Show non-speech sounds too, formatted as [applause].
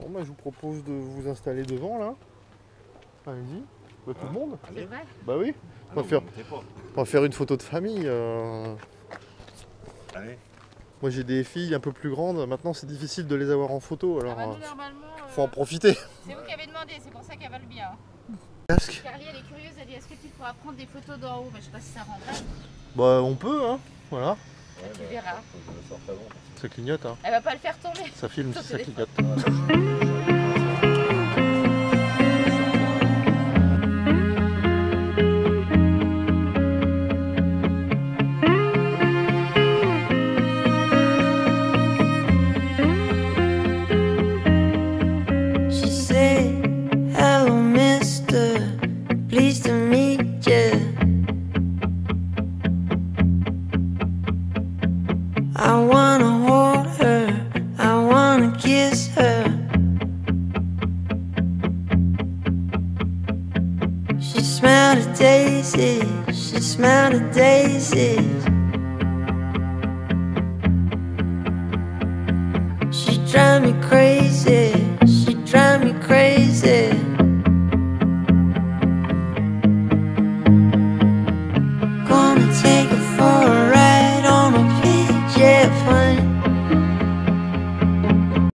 Bon, bah, je vous propose de vous installer devant là. Allez-y. Bah, tout le monde. C'est vrai Bah oui. Ah On va non, faire- vous montez pas. On va faire une photo de famille. euh. Allez. Moi j'ai des filles un peu plus grandes. Maintenant c'est difficile de les avoir en photo. Ah Alors bah, nous, euh, normalement, euh, faut en profiter. c'est vous qui avez demandé, c'est pour ça qu'elle va le bien. Casque. Carly, elle est curieuse, elle dit est-ce que tu pourras prendre des photos d'en haut? Mais je sais pas si ça rendra. Bah on peut hein. Voilà. Ouais, Tu bah, verras. Ça clignote hein. Elle va pas le faire tomber. Ça filme si ça clignote. [laughs] I wanna hold her. I wanna kiss her. She smelled of daisies. She smelled of daisies. She drive me crazy.